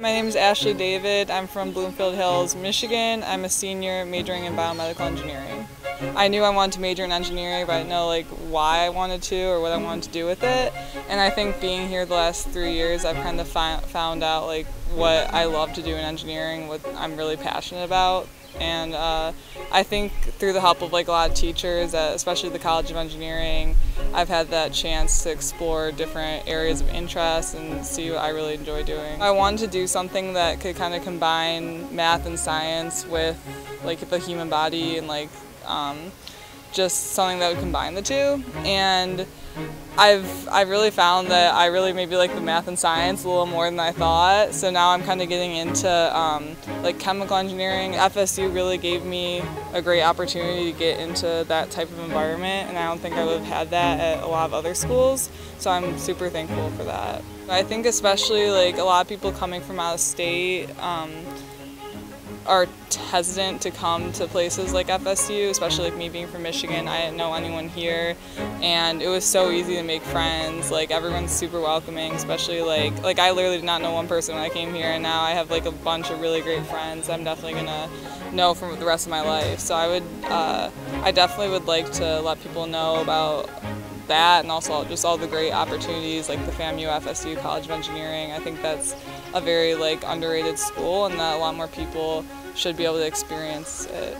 My name is Ashley David. I'm from Bloomfield Hills, Michigan. I'm a senior majoring in biomedical engineering. I knew I wanted to major in engineering, but I didn't know like why I wanted to or what I wanted to do with it. And I think being here the last three years, I've kind of found out like what I love to do in engineering, what I'm really passionate about. And uh, I think through the help of like a lot of teachers, uh, especially the College of Engineering, I've had that chance to explore different areas of interest and see what I really enjoy doing. I wanted to do something that could kind of combine math and science with like the human body and like um, just something that would combine the two. And I've I've really found that I really maybe like the math and science a little more than I thought. So now I'm kind of getting into um, like chemical engineering. FSU really gave me a great opportunity to get into that type of environment, and I don't think I would have had that at a lot of other schools. So I'm super thankful for that. I think especially like a lot of people coming from out of state. Um, are hesitant to come to places like FSU, especially like me being from Michigan. I didn't know anyone here, and it was so easy to make friends. Like everyone's super welcoming, especially like like I literally did not know one person when I came here, and now I have like a bunch of really great friends. I'm definitely gonna know for the rest of my life. So I would, uh, I definitely would like to let people know about that and also just all the great opportunities like the FAMU FSU College of Engineering. I think that's a very like underrated school and that a lot more people should be able to experience it.